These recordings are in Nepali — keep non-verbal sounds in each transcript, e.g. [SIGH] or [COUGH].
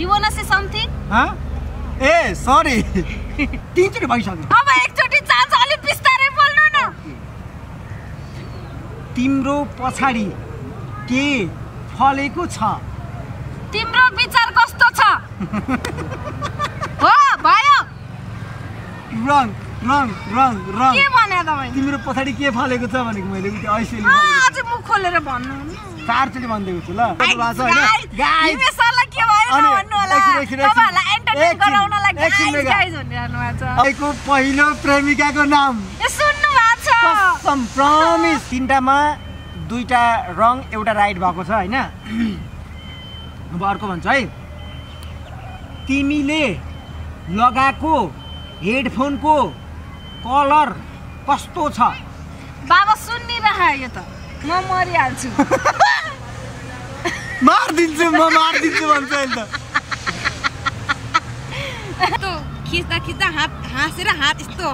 You wanna say something? हँ? ए सरी तिनचोटि भइसक्यो अब एकचोटि चाहन्छ अलिक बिस्तारै बोल्नु न तिम्रो पछाडि के फलेको छ? तिम्रो विचार कस्तो छ? हो भयो। रङ रङ रङ रङ। के भने तपाईँ तिम्रो पछाडि के फलेको छ भनेको मैले उयो ऐसेली आज मुख खोलेर भन्नु। चारचोटि भनिदिएको छु ल के नभन्नु होला। तपाईँहरूलाई गराउनलाई भनिरहनु भएको छ। तपाईँको पहिलो प्रेमिकाको नाम। ए, सुन्नु भएको छ। कसम प्रमिस। तिनटामा दुईटा रङ एउटा राइट भएको छ होइन? अब अर्को भन्छ है। तिमीले लगाएको हेडफोनको कलर कस्तो छ? बाबा सुनिरह यो त। म मरिहाल्छु। [LAUGHS] मारिदिन्छु म मारिदिन्छु भन्छ अहिले त खिच्दा खिच्दा हात हाँसेर हात यस्तो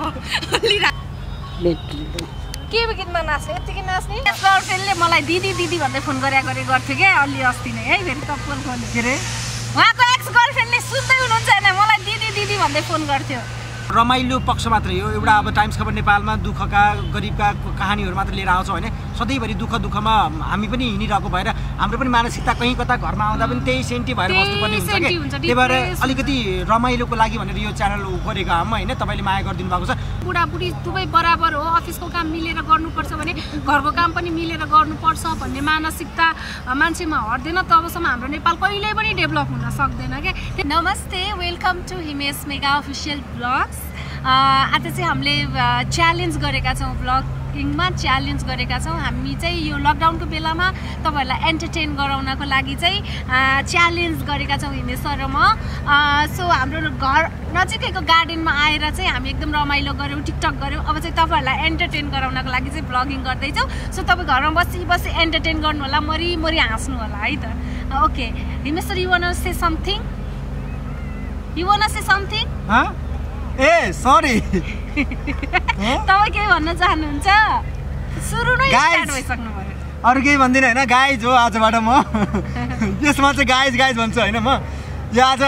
के गीतमा नाच्ने यत्तिकै नाच्ने गर्लफ्रेन्डले मलाई दिदी दिदी भन्दै फोन गरे गरे गर्थ्यो क्या अलि अस्ति नै है फेरि तप्पल खोल्यो के अरे उहाँको एक्स गर्लफ्रेन्डले सुन्दै हुनुहुन्छ होइन मलाई दिदी दिदी भन्दै फोन गर्थ्यो रमाइलो पक्ष मात्रै हो एउटा अब टाइम्स खबर नेपालमा दुःखका गरिबका कहानीहरू मात्र लिएर आउँछ होइन सधैँभरि दुःख दुःखमा हामी पनि हिँडिरहेको भएर हाम्रो पनि मानसिकता कहीँ कता घरमा आउँदा पनि त्यही सेन्टी भएर बस्नुपर्ने हुन्छ सेन्टी कि हुन्छ, त्यही भएर अलिकति रमाइलोको लागि भनेर यो च्यानल गरेको हाम होइन तपाईँले माया गरिदिनु भएको छ। बुढाबुढी दुवै बराबर हो अफिसको काम मिलेर गर्नुपर्छ भने घरको काम पनि मिलेर गर्नुपर्छ भन्ने मानसिकता मान्छेमा हट्दैन। तबसम्म हाम्रो नेपाल कहिल्यै पनि डेभलप हुन सक्दैन क्या नमस्ते welcome to Himesh Mega official vlogs. आज चाहिँ हामीले च्यालेन्ज गरेका छौँ ब्लगिङमा च्यालेन्ज गरेका छौँ। हामी चाहिँ यो लकडाउनको बेलामा तपाईँहरूलाई एन्टरटेन गराउनको लागि चाहिँ च्यालेन्ज गरेका छौँ हिमेश सर र म। सो हाम्रो घर नजिकैको गार्डनमा आएर चाहिँ हामी एकदम रमाइलो गऱ्यौँ टिकटक गऱ्यौँ। अब चाहिँ तपाईँहरूलाई एन्टरटेन गराउनको लागि चाहिँ ब्लगिङ गर्दैछौँ। सो तपाईँ घरमा बसी बसी एन्टरटेन गर्नु होला मरिमरि हाँस्नु होला है त? Okay Himesh sir you want say something you want say something? A sorry [LAUGHS] तपाईँ केही भन्न चाहनुहुन्छ? सुरु नै Guys. स्टार्ट भइसक्नु भयो। अरू केही भन्दिनँ होइन? गाइज हो आजबाट म। [LAUGHS] यसमा चाहिँ गाइज गाइज भन्छु होइन म? यो आज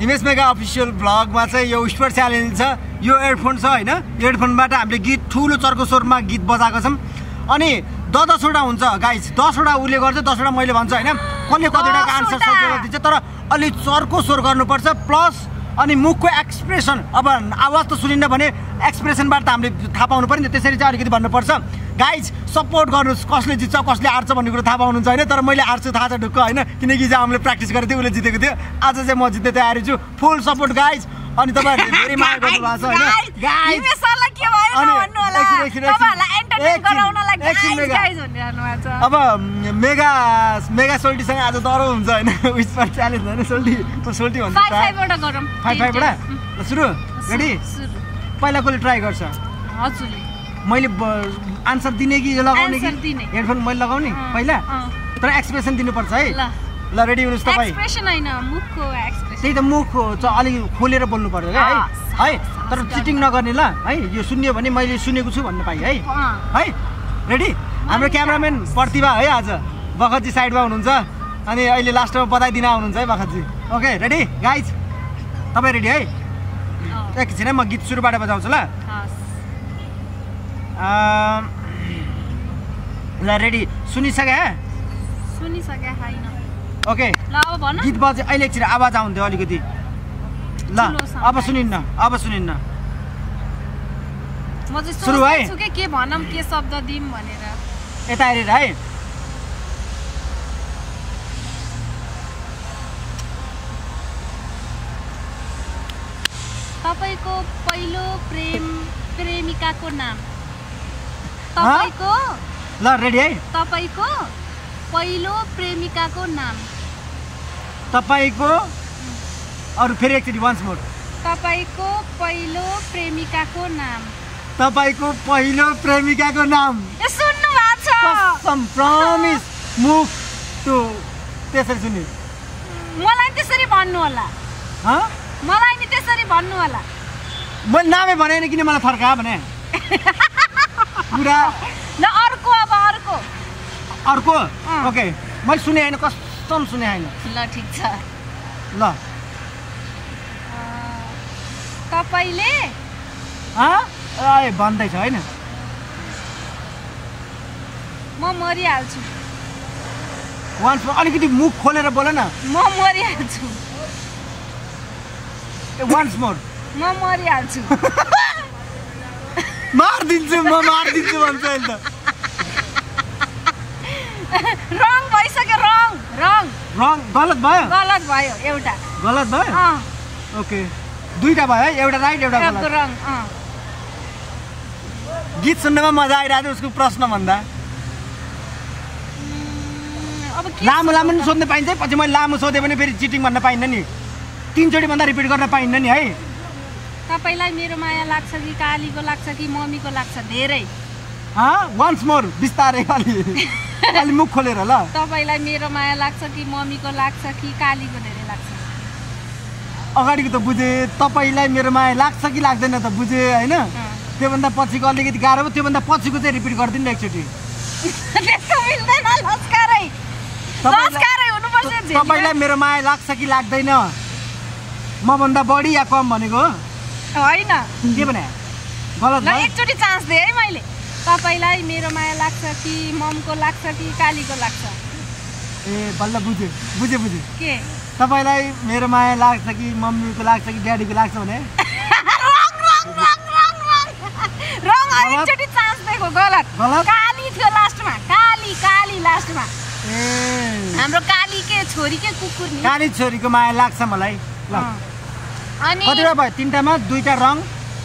हिमेश मेगा अफिसियल ब्लगमा चाहिँ यो स्पोर्ट च्यालेन्ज छ यो एयरफोन छ होइन? एयरफोनबाट हामीले गीत ठुलो चर्को स्वरमा गीत बजाएको छौँ। अनि द दसवटा हुन्छ गाइज दसवटा उसले गर्छ दसवटा मैले भन्छु होइन? कसले कतिवटाको आन्सर। सोचेर दिन्छ तर अलिक चर्को स्वर गर्नुपर्छ। प्लस अनि मुखको एक्सप्रेसन अब आवाज त सुनिन्न भने एक्सप्रेसनबाट त हामीले थाहा पाउनु पऱ्यो नि त। त्यसरी चाहिँ अलिकति भन्नुपर्छ। गाइज सपोर्ट गर्नुहोस्। कसले जित्छ कसले हार्छ भन्ने कुरो थाहा पाउनुहुन्छ होइन। तर मैले हार्छु थाहा छ ढुक्क होइन। किनकि चाहिँ हामीले प्र्याक्टिस गरेको थियो उसले जितेको थियो। आज चाहिँ म जित्ने तयारी छु। फुल सपोर्ट गाइज अनि तपाईँहरूले धेरै माया गर्नुभएको छ होइन। एकछिन, मेगा। अब मेगा मेगा सोल्टीसँग आज डह्रो हुन्छ होइन। उयसमा च्यालेन्ज होइन सोल्टी। सोल्टी भन्छु फाइभ फाइभवटा गरौँ। फाइभ फाइभवटा ल सुरु। रेडी पहिला कसले ट्राई गर्छ? मैले आन्सर दिने कि लगाउने कि। हेडफोन मैले लगाउने? पहिला। तर एक्सप्रेसन दिनुपर्छ है। ल। रेडी हुनुहोस् तपाईँ। त्यही त मुख अलिक खोलेर बोल्नु पर्यो क्या है। है? तर चिटिङ नगर्ने ल है। यो सुन्यो भने मैले सुनेको छु भन्नु पाएँ है। है? रेडी हाम्रो क्यामराम्यान प्रतिभा है आज। बखतजी साइडमा हुनुहुन्छ। अनि अहिले लास्टमा बधाई दिन आउनुहुन्छ है बखतजी ओके रेडी गाइज तपाईँ रेडी है? एकछिन है म गीत सुरुबाट बजाउँछु ल। ल रेडी सुनिसके ओके गीत बजे अहिले एकछिन आवाज आउँथ्यो अलिकति। ल अब सुनिन्न अब सुनिन्न। सुरु है? कि के भनौँ के शब्द दिउँ भनेर। यता हेरेर है। तपाईँको पहिलो प्रेम प्रेमिकाको नाम। [LAUGHS] तपाईँको ल रेडी है। तपाईँको पहिलो प्रेमिकाको नाम। तपाईँको अरू फेरि एकचोटि वान्स मोर तपाईँको पहिलो प्रेमिकाको नाम। तपाईँको पहिलो प्रेमिकाको नाम। सुन्नु प्रमिस मुख टु त्यसरी सुनि मलाई त्यसरी भन्नु होला हँ? मलाई नि त्यसरी भन्नु होला मैले नामै भनेन किन मलाई फर्का भने? [LAUGHS] पुरा ल अर्को अब अर्को। अर्को। ओके। मैले सुने होइन कस्तम सुने होइन। ल ठिक छ। ल। तपाईँले ए भन्दैछ होइन। म मरिहाल्छु। वान्स अलिकति मुख खोलेर बोल न। म मरिहाल्छु। वान्स मोर म मरिहाल्छु। [LAUGHS] मारिदिन्छु म मारिदिन्छु भन्छ अहिले त। रङ भइसक्यो रङ रङ। रङ गलत भयो? गलत भयो एउटा। गलत भयो? ओके दुईवटा भयो है? एउटा राइट एउटा गलत। रङ गीत सुन्नमा मजा आइरहेको थियो उसको प्रश्न भन्दा। उम्, अब के लामो लामो पनि सोध्नु? पाइन्छ पछि मैले लामो सोधेँ भने फेरि चिटिङ भन्न पाइन्न नि। तिनचोटि भन्दा रिपिट गर्न पाइन्न नि है। तपाईँलाई मेरो माया लाग्छ कि कालीको लाग्छ कि मम्मीको लाग्छ? धेरै। वान्स मोर बिस्तारै अलि। अलि मुख खोलेर ल। तपाईँलाई मेरो माया लाग्छ कि मम्मीको लाग्छ कि कालीको धेरै लाग्छ? अगाडिको त बुझेँ तपाईँलाई मेरो माया लाग्छ कि लाग्दैन त बुझेँ होइन। त्योभन्दा पछिको अलिकति गाह्रो भयो त्योभन्दा पछिको चाहिँ रिपिट गरिदिनु एकचोटि। तपाईँलाई- मेरो माया लाग्छ कि लाग्दैन? मभन्दा बढी या कम भनेको हो? होइन। के भने? गलत एकचोटि चान्स दिएँ है मैले। तपाईँलाई मेरो माया लाग्छ कि ममको लाग्छ कि कालीको लाग्छ? ए बल्ल बुझेँ बुझेँ बुझेँ के? तपाईँलाई मेरो माया लाग्छ कि मम्मीको लाग्छ कि ड्याडीको लाग्छ भने रङ रङ रङ रङ रङ रङ गलत। एकचोटि चान्स दिएको गलत। गलत? काली थियो लास्टमा। काली काली लास्टमा। हाम्रो काली के छोरी के कुकुर नि? काली छोरीको माया लाग्छ मलाई। ल। अनि कतिवटा भयो? तिनवटामा दुईवटा रङ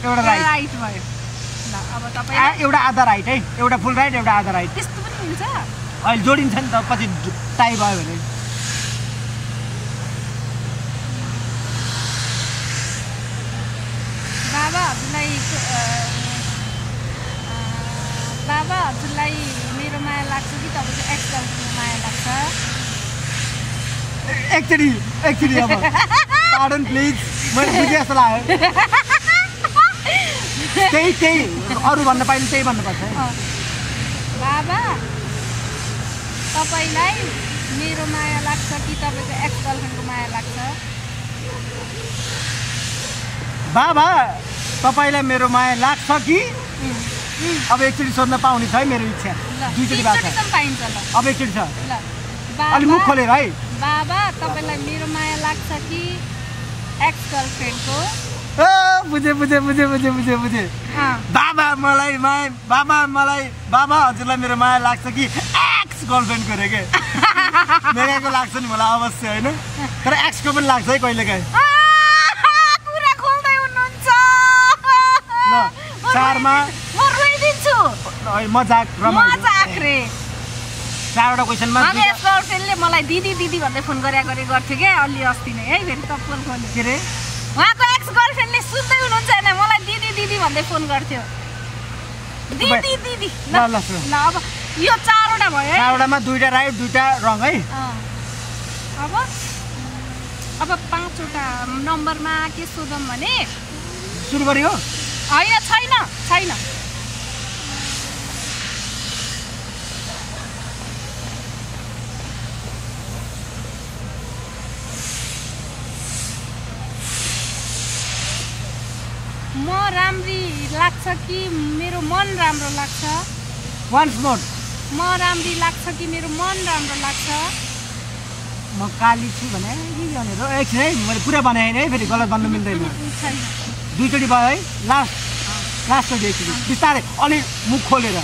एउटा राइट। भयो। ल अब तपाईँ एउटा आधा राइट है। एउटा फुल राइट एउटा आधा राइट। त्यस्तो पनि मिल्छ अहिले जोडिन्छ नि त पछि टाइ भयो भने। बाबा हजुरलाई बाबा हजुरलाई मेरो माया लाग्छ कि तपाईँको एक्स माया लाग्छ? एकचोटि एकचोटि अब पार्डन प्लिज मैले बुझेँ जस्तो लाग्यो। त्यही त्यही अरू भन्न पाइने त्यही भन्नुपर्छ। बाबा तपाईँलाई मेरो माया लाग्छ कि तपाईँको एक्स गर्लफ्रेन्डको माया लाग्छ? बाबा तपाईँलाई मेरो माया लाग्छ कि? अब एकचोटि सोध्न पाउने छ है मेरो इच्छा। दुईचोटि पाइन्छ अब एकचोटि छ। ल अलि मुख खोलेर है। बाबा तपाईँलाई मेरो माया लाग्छ कि एक्स गर्लफ्रेन्डको ओ बुझेँ बुझेँ बुझेँ बुझेँ बुझेँ। बुझेँ बाबा मलाई माया बाबा मलाई बाबा हजुरलाई मेरो माया लाग्छ कि एक्स गर्लफ्रेन्डको रे के? [LAUGHS] मेगाको लाग्छ नि मलाई अवश्य होइन? तर एक्सको पनि लाग्छ है कहिले काहीँ आह, कुरा खोल्दै हुनुहुन्छ। ल, म चारमा- मजाक मजाक रे। चारवटा क्वेसनमा अब यस गर्लफ्रेन्डले मलाई दिदी दिदी भन्दै फोन गरे गरे गर्थ्यो क्या अलि अस्ति नै। है फेरि तप्पल खोल्यो के अरे उहाँको एक्स गर्लफ्रेन्डले सुन्दै हुनुहुन्छ होइन मलाई दिदी दिदी भन्दै फोन गर्थ्यो। दिदी दिदी। ल ल, अब यो चारवटा भयो है। चारवटामा दुईवटा राइट दुईवटा रङ है। अब अब पाँचवटा नम्बरमा के सोधौँ भने सुरु गऱ्यो होइन छैन छैन। म राम्री लाग्छ कि मेरो मन राम्रो लाग्छ? वान्स मोर म राम्री लाग्छ कि मेरो मन राम्रो लाग्छ? म काली छु भने एकछिन है। मैले पुरा बनाएँ है फेरि गलत भन्नु मिल्दैन। दुईचोटि भयो है लास्ट लास्टचोटि एकचोटि। बिस्तारै अलिक मुख खोलेर।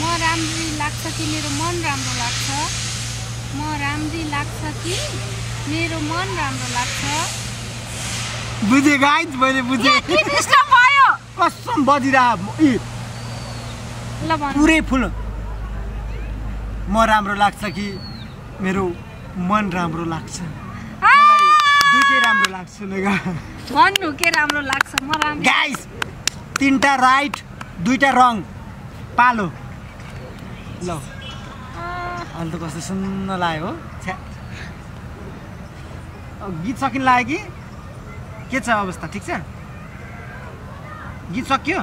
म राम्री लाग्छ कि मेरो मन राम्रो लाग्छ? म राम्री लाग्छ कि मेरो मन राम्रो लाग्छ? बुझेँ गाइज मैले बुझेँ। कसम भन। पुरै फुल। म राम्रो लाग्छ कि मेरो मन राम्रो लाग्छ? दुइटै राम्रो लाग्छ मेगा भन्नु के राम्रो लाग्छ? म राम्रो। गाइस तिनवटा राइट दुईवटा रङ पालो। ल। अहिले त कस्तो सुन्न लाग्यो हो। गीत सकिन लाग्यो कि? के छ अवस्था? ठिक छ? गीत सकियो?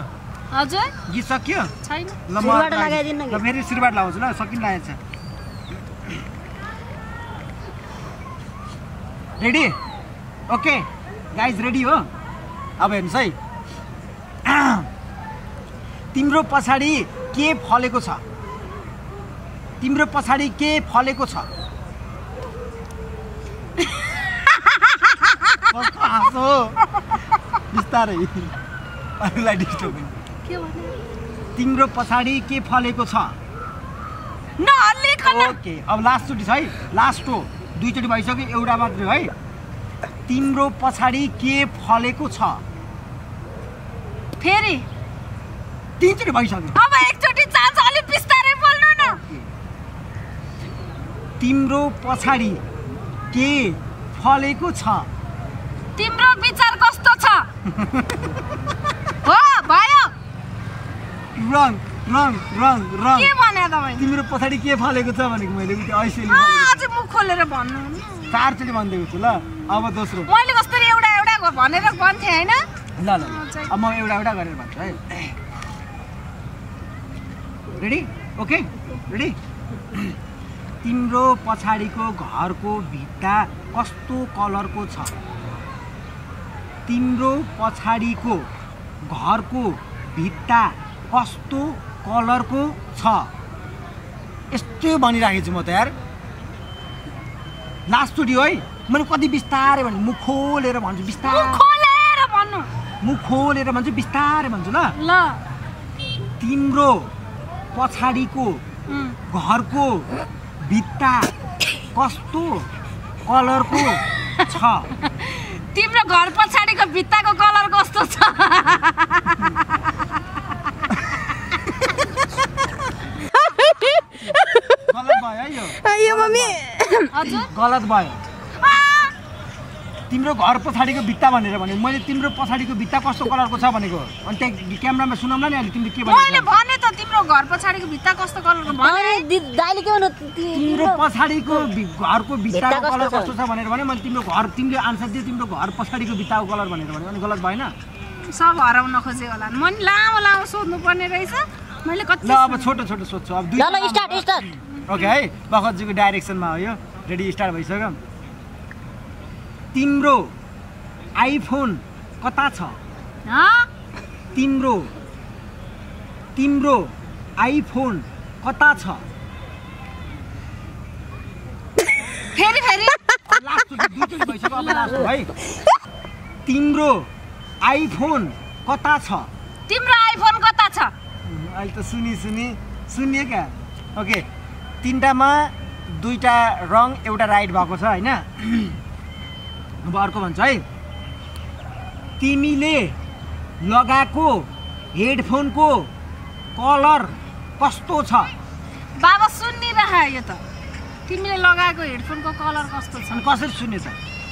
हजुर। गीत सकियो? छैन। ल म ल फेरि सुरुबाट लगाउँछु ल सकिन लागेको छ। रेडी ओके गाइज रेडी हो? अब हेर्नुहोस् है। [CLEARS THROAT] तिम्रो पछाडि के फलेको छ? तिम्रो पछाडि के फलेको छ? हाँसो बिस्तारै अरूलाई डिस्टर्ब तिम्रो पछाडि के फलेको छ ओके अब लास्टचोटि छ है लास्ट हो दुईचोटि भइसक्यो एउटा मात्रै हो तिम्रो पछाडि के फलेको छ फेरि तिनचोटि भइसक्यो अब एकचोटि चान्स अलिक बिस्तारै बोल्नु न तिम्रो पछाडि के फलेको छ तिम्रो विचार कस्तो छ? हो भयो। रङ रङ रङ रङ के भने तपाईँ तिम्रो पछाडि के फलेको छ भनेको मैले त्यो ऐसेली अझै मुख खोलेर भन्नु। चारचोटि भनिदिएको छु ल अब दोस्रो। मैले कस्तो एउटा एउटा भनेर भन्थेँ होइन? ल ल। अब म एउटा एउटा गरेर भन्छु है। रेडी ओके रेडी तिम्रो पछाडिको घरको भित्ता कस्तो कलरको छ? तिम्रो पछाडिको घरको भित्ता कस्तो कलरको छ? यस्तो भनिराखेको छु म त यार। लास्टचोटि है मैले कति बिस्तारै भन्छु मुख खोलेर भन्छु बिस्तारै। भन्नु। मुख खोलेर भन्छु बिस्तारै भन्छु ल। ल। तिम्रो पछाडिको घरको भित्ता कस्तो कलरको छ? तिम्रो घर पछाडिको भित्ताको कलर कस्तो छ? गलत भयो तिम्रो घर पछाडिको भित्ता भनेर भने मैले तिम्रो पछाडिको भित्ता कस्तो कलरको छ भनेको? अनि त्यहाँ क्यामेरामा सुनाउँला नि अहिले तिमीले के मैले भनेको भने त तिम्रो घर पछाडिको भित्ता कस्तो कलरको दाइले के भन्नु तिम्रो पछाडिको घरको भित्ताको भित्ता कलर कस्तो छ? भनेर भने मैले तिम्रो घर तिमीले आन्सर दियो तिम्रो घर पछाडिको भित्ताको कलर भनेर भने अनि गलत भएन? सब हराउन खोजे होला। मैले लामो लामो सोध्नु पर्ने रहेछ। मैले कति ल अब छोटो छोटो सोध्छु। अब दुई ल ल स्टार्ट स्टार्ट ओके है? बखतजीको डाइरेक्सनमा हो यो। रेडी स्टार्ट भइसक्यो। तिम्रो आइफोन कता छ? हँ? तिम्रो तिम्रो आइफोन कता छ? फेरि फेरि। तिम्रो आइफोन कता छ? तिम्रो आइफोन कता छ? अहिले त सुनि सुनि सुनियो क्या। ओके तिनवटामा दुईवटा रङ एउटा राइट भएको छ होइन? अब अर्को भन्छ है। तिमीले लगाएको हेडफोनको कलर कस्तो छ? बाबा सुनिरह यो त। तिमीले लगाएको हेडफोनको कलर कस्तो छ? कसरी सुन्ने त?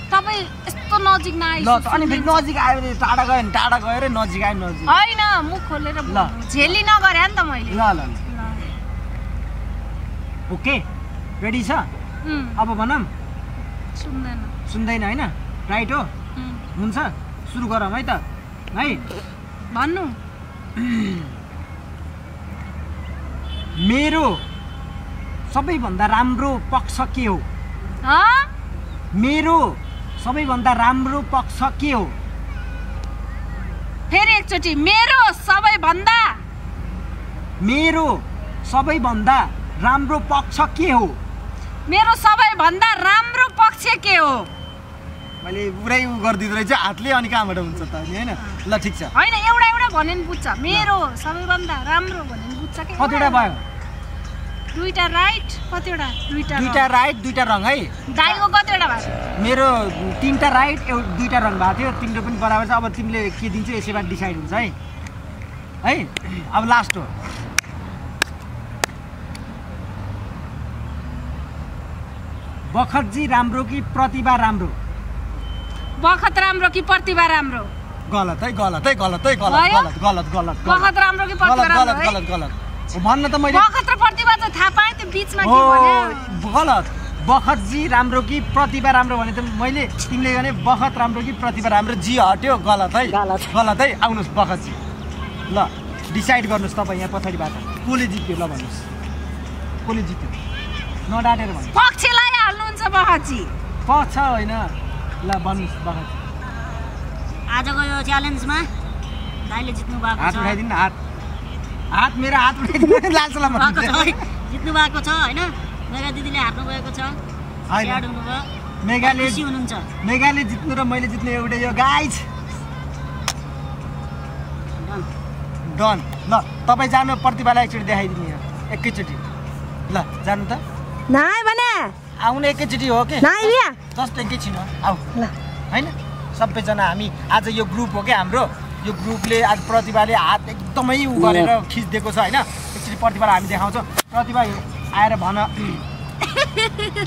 तपाईँ यस्तो नजिक नआइ त अनि फेरि नजिक आयो भने टाढा गयो भने टाढा गयो अरे नजिक आयो नजिक। होइन मुख खोलेर ल। झेली नगरे नि त मैले। ल ल। ओके रेडी छ? अब भनौँ। सुन्दैन। सुन्दैन होइन? राइट हो? हुन्छ। सुरु गरौँ है त। है? भन्नु। [CLEARS THROAT] मेरो सबैभन्दा राम्रो पक्ष के हो? हँ? मेरो सबैभन्दा राम्रो पक्ष के हो? फेरि एकचोटि मेरो सबैभन्दा मेरो सबैभन्दा राम्रो पक्ष के हो? मेरो सबैभन्दा राम्रो पक्ष के हो? मैले पुरै उ गरिदिँदो रहेछ हातले अनि कहाँबाट हुन्छ त अनि होइन? ल ठिक छ। होइन एउटा एउटा भन्यो भने बुझ्छ। मेरो सबैभन्दा राम्रो भन्यो भने बुझ्छ कि? कतिवटा भयो? दुईटा राइट कतिवटा? दुईटा दुईवटा राइट दुईवटा रङ है? दाइको कतिवटा भएको मेरो तिनवटा राइट एउ दुईवटा रङ भएको थियो। तिम्रो पनि बराबर छ। अब तिमीले के दिन्छौ यसैबाट डिसाइड हुन्छ है? है? अब लास्ट हो। बखतजी राम्रो कि प्रतिभा राम्रो? बखत राम्रो कि प्रतिभा राम्रो? गलत है? गलत है? गलत है? गलत? गलत गलत गलत बखत राम्रो कि प्रतिभा गलत राम्रो गलत गलत गलत। भन्न त मैले बखत र थाहा पाएँ त्यो बिचमा के भन्यो? गलत बखतजी राम्रो कि प्रतिभा राम्रो भने त मैले तिमीले भने बखत राम्रो कि प्रतिभा राम्रो जी हट्यो गलत है। गलत। है आउनुहोस् बखतजी ल डिसाइड गर्नुहोस् तपाईँ यहाँ पछाडिबाट कसले जित्यो ल भन्नुहोस्। कसले जित्यो? नडाटेर भन्नु पक्ष लगाइहाल्नुहुन्छ बखतजी पक्ष होइन। ल भन्नुहोस् बगान आजको यो च्यालेन्जमा। दाइले जित्नु भएको हात उठाइदिनु न हात। हात मेरो हात उठाइदिनु। [LAUGHS] लाल सलाम जित्नु भएको छ होइन? मेगा दिदीले हार्नु भएको छ। खुसी हुनुहुन्छ। मेगाले जित्नु र मैले जित्नु एउटै यो गाइज। डन। डन ल तपाईँ जानु प्रतिभालाई एकचोटि देखाइदिनु यहाँ एकैचोटि। ल जानु त। नाइ भने। आउनु एकैचोटि हो कि? जस्ट एकैछिन आऊ। ल। होइन? सबैजना हामी आज यो ग्रुप हो क्या हाम्रो? यो ग्रुपले आज प्रतिभाले हात एकदमै उ गरेर खिचिदिएको छ होइन? एकचोटि प्रतिभालाई हामी देखाउँछौँ। प्रतिभा आएर भन।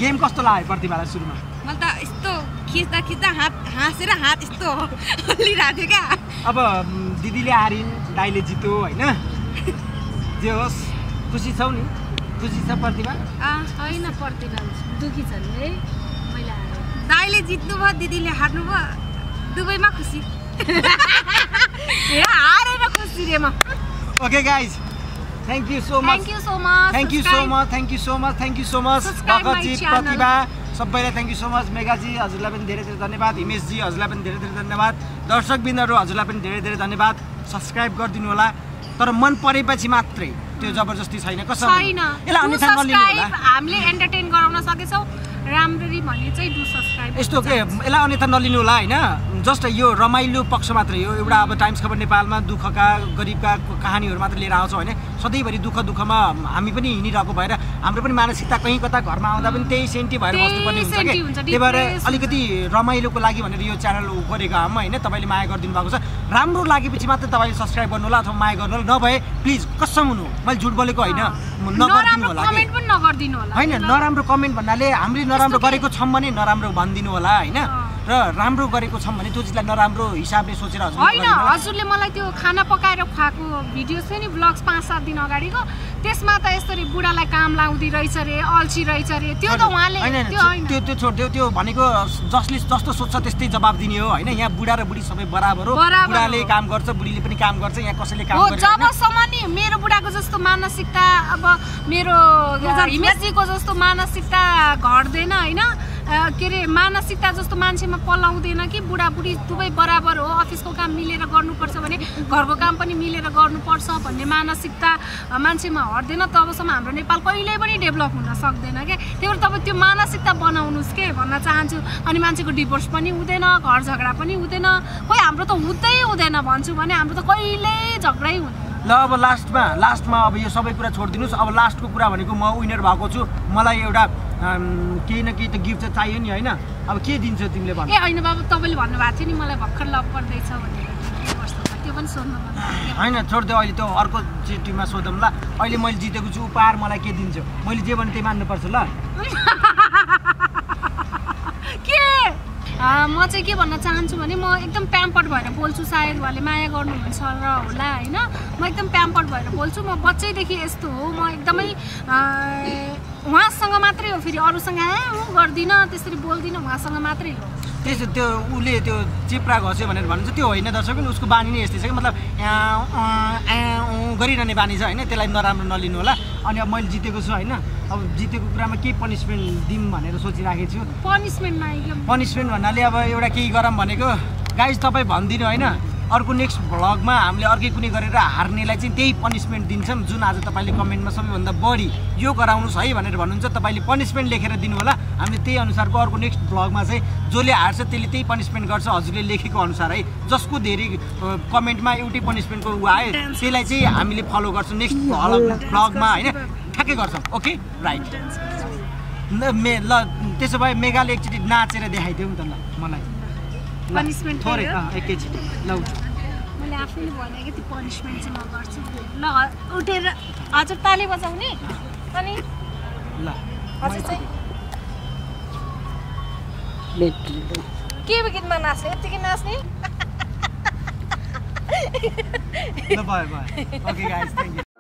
गेम कस्तो लाग्यो प्रतिभालाई सुरुमा? मैले त यस्तो खिच्दा खिच्दा हात हाँसेर हात यस्तो हल्लिरहेको थियो क्या। अब दिदीले हारिन् दाइले जित्यो होइन? जे होस् खुसी छौ नि? खुसी छ प्रतिभा? होइन प्रतिभा दुखी छ नि है मैले दाइले जित्नु भयो दिदीले हार्नु भयो दुबईमा खुसी। हारेर खुसी रे म okay guys thank you so much thank you so much thank you so much thank you so much thank you so much भगतजी. प्रतिभा सबैलाई थ्याङ्क यू सो मच मेगाजी हजुरलाई पनि धेरै धेरै धन्यवाद हिमेशजी हजुरलाई पनि धेरै धेरै धन्यवाद दर्शकबिन्दहरू हजुरलाई पनि धेरै धेरै धन्यवाद सब्सक्राइब गरिदिनु होला। तर मन परेपछि मात्रै त्यो जबरजस्ती छैन। कसो छैन। यसलाई Do अन्यथा नलिनु होला। Subscribe. हामीले एन्टरटेन गराउन सकेछौँ। राम्ररी भने चाहिँ डु सब्सक्राइब यस्तो के? यसलाई अन्यथा नलिनु होला होइन? जस्ट यो रमाइलो पक्ष मात्रै हो। एउटा अब टाइम्स खबर नेपालमा दुःखका गरिबका कहानीहरू मात्र लिएर आउँछौँ होइन? सधैँभरि दुःख दुःखमा हामी पनि हिँडिरहेको भएर हाम्रो पनि मानसिकता कहीँ कता घरमा आउँदा पनि त्यही सेन्टी भएर बस्नुपर्ने हुन्छ कि? त्यही भएर अलिकति रमाइलोको लागि भनेर यो च्यानल गरेको हाम होइन? तपाईँले माया गरिदिनु भएको छ। राम्रो लागेपछि मात्रै तपाईँले सब्सक्राइब गर्नु होला अथवा माया गर्नु होला नभए प्लिज कसम हुनु मैले झुट बोलेको होइन होइन। नराम्रो कमेन्ट भन्नाले हामीले नराम्रो? गरेको छौँ भने नराम्रो भनिदिनु होला होइन। र राम्रो गरेको छौँ भने त्यो चिजलाई नराम्रो हिसाबले सोचेर हजुरले होइन। हजुरले मलाई त्यो खाना पकाएर खुवाएको भिडियो थियो नि ब्लग्स पाँच सात दिन अगाडिको। त्यसमा त यसरी बुढालाई काम लाउँदै रहेछ रे अल्छी रहेछ रे त्यो त उहाँले त्यो त्यो त्यो छोडिदियो त्यो भनेको जसले जस्तो सोध्छ त्यस्तै जवाब दिने हो होइन? यहाँ बुढा र बुढी सबै बराबर हो। बुढाले। काम गर्छ बुढीले पनि काम गर्छ यहाँ कसैले काम जबसम्म नि मेरो बुढाको जस्तो मानसिकता अब मेरो हिमेशजीको जस्तो मानसिकता घट्दैन होइन? के अरे मानसिकता जस्तो मान्छेमा पलाउँदैन कि? बुढाबुढी दुवै बराबर हो अफिसको काम मिलेर गर्नुपर्छ भने घरको काम पनि मिलेर गर्नुपर्छ भन्ने मानसिकता मान्छेमा हट्दैन। तबसम्म हाम्रो नेपाल कहिल्यै पनि डेभलप हुन सक्दैन क्या त्यही भएर तपाईँ त्यो मानसिकता बनाउनुहोस् के भन्न चाहन्छु? अनि मान्छेको डिभोर्स पनि हुँदैन घर झगडा पनि हुँदैन। खोइ हाम्रो त हुँदै हुँदैन भन्छु भने हाम्रो त कहिल्यै झगडै हुँदैन। ल अब लास्टमा लास्टमा अब यो सबै कुरा छोडिदिनुहोस्। अब लास्टको कुरा भनेको म विनर भएको छु। मलाई एउटा केही न केही त गिफ्ट चाहिँ चाहियो नि होइन? अब के दिन्छ तिमीले भन? ए होइन बाबु तपाईँले भन्नुभएको थियो नि मलाई भर्खर लभ पर्दैछ भनेर। त्यो पनि सोध्नु। होइन छोडिदियो अहिले त्यो अर्को चिठीमा सोधौँ ल अहिले मैले जितेको छु उपहार मलाई के दिन्छ? मैले जे भने त्यही मान्नुपर्छ ल [LAUGHS] के अँ, म चाहिँ के भन्न चाहन्छु भने म एकदम प्याम्पर्ड भएर बोल्छु सायद उहाँले माया गर्नुहुन्छ र होला होइन? म एकदम प्याम्पर्ड भएर बोल्छु। म बच्चैदेखि यस्तो हो म एकदमै उहाँसँग मात्रै हो फेरि अरूसँग ऊ गर्दिनँ त्यसरी बोल्दिनँ उहाँसँग मात्रै हो। त्यसो त्यो उसले त्यो चिप्रा घस्यो भनेर भन्छ त्यो होइन दर्शक पनि उसको बानी नै यस्तै छ कि? मतलब यहाँ, गरिरहने बानी छ होइन? त्यसलाई नराम्रो नलिनु होला। अनि अब मैले जितेको छु होइन? अब जितेको कुरामा के पनिसमेन्ट दिउँ भनेर सोचिराखेको छु। पनिसमेन्ट पनिसमेन्ट भन्नाले अब एउटा केही गरौँ भनेको। गाइज तपाईँ भनिदिनु होइन? अर्को नेक्स्ट भ्लगमा हामीले अर्कै कुनै गरेर हार्नेलाई चाहिँ त्यही पनिसमेन्ट दिन्छौँ जुन आज तपाईँले कमेन्टमा सबैभन्दा बढी यो गराउनुहोस् है भनेर भन्नुहुन्छ। तपाईँले पनिसमेन्ट लेखेर दिनु होला हामीले त्यही अनुसारको अर्को नेक्स्ट भ्लगमा चाहिँ जसले हार्छ त्यसले त्यही पनिसमेन्ट गर्छ हजुरले लेखेको अनुसार है। जसको धेरै कमेन्टमा एउटै पनिसमेन्टको ऊ आयो त्यसलाई चाहिँ हामीले फलो गर्छौँ नेक्स्ट भ्लग भ्लगमा होइन? ठ्याक्कै गर्छौँ ओके राइट मे ल त्यसो भए मेगाले एकचोटि नाचेर देखाइदिउँ नि त ल मलाई। थोरै एकैचोटि ल। मैले आफैले भने कि त्यो पनिसमेन्ट चाहिँ गर्छु। ल उठेर हजुर ताली बजाउने। अनि? ल हजुर चाहिँ? के गीतमा नाच्ने? यत्तिकै नाच्ने? ल भयो भयो। Okay guys thank you